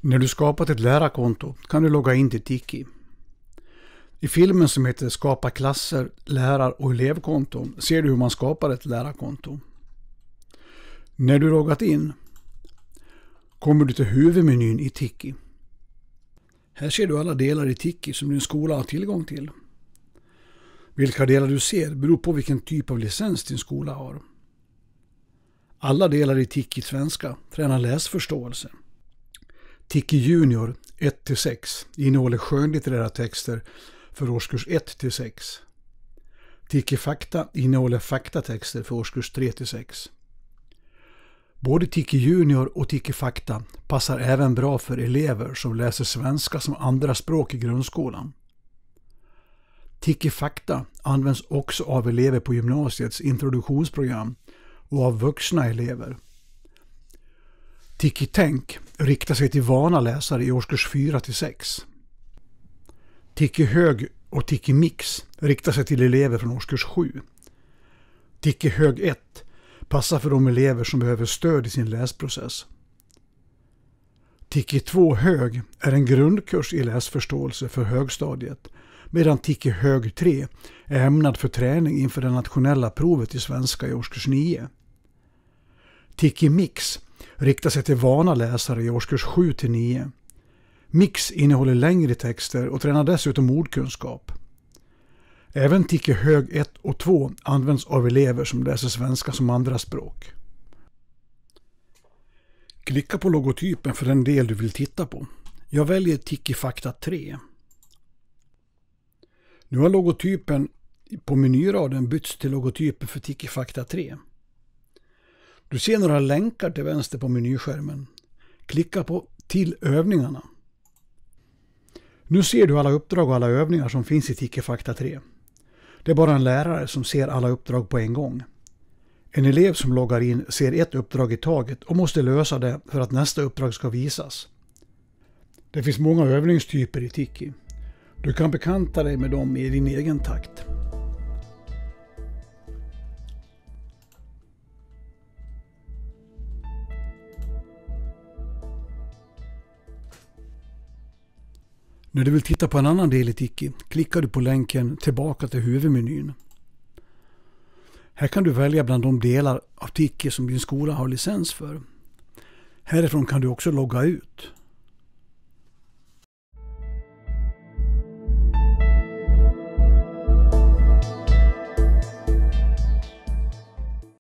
När du skapat ett lärarkonto kan du logga in till Tiki. I filmen som heter Skapa klasser, lärar och elevkonton ser du hur man skapar ett lärarkonto. När du loggat in kommer du till huvudmenyn i Tiki. Här ser du alla delar i Tiki som din skola har tillgång till. Vilka delar du ser beror på vilken typ av licens din skola har. Alla delar i Tiki svenska tränar läsförståelse. Tiki Junior 1-6 innehåller skönlitterära texter för årskurs 1-6. Tiki Fakta innehåller faktatexter för årskurs 3-6. Både Tiki Junior och Tiki Fakta passar även bra för elever som läser svenska som andra språk i grundskolan. Tiki Fakta används också av elever på gymnasiets introduktionsprogram och av vuxna elever. Tiki Tänk riktar sig till vana läsare i årskurs 4 till 6. Tiki Hög och Tiki Mix riktar sig till elever från årskurs 7. Tiki Hög 1 passar för de elever som behöver stöd i sin läsprocess. Tiki 2 Hög är en grundkurs i läsförståelse för högstadiet medan Tiki Hög 3 är ämnad för träning inför det nationella provet i svenska i årskurs 9. Tiki Mix riktar sig till vana läsare i årskurs 7 9. Mix innehåller längre texter och tränar dessutom ordkunskap. Även Ticke Hög 1 och 2 används av elever som läser svenska som andraspråk. Klicka på logotypen för den del du vill titta på. Jag väljer Ticke Fakta 3. Nu har logotypen på menyraden bytts till logotypen för Ticke Fakta 3. Du ser några länkar till vänster på menyskärmen. Klicka på Till övningarna. Nu ser du alla uppdrag och alla övningar som finns i Tiki Fakta 3. Det är bara en lärare som ser alla uppdrag på en gång. En elev som loggar in ser ett uppdrag i taget och måste lösa det för att nästa uppdrag ska visas. Det finns många övningstyper i Tiki. Du kan bekanta dig med dem i din egen takt. När du vill titta på en annan del i Tiki klickar du på länken Tillbaka till huvudmenyn. Här kan du välja bland de delar av Tiki som din skola har licens för. Härifrån kan du också logga ut.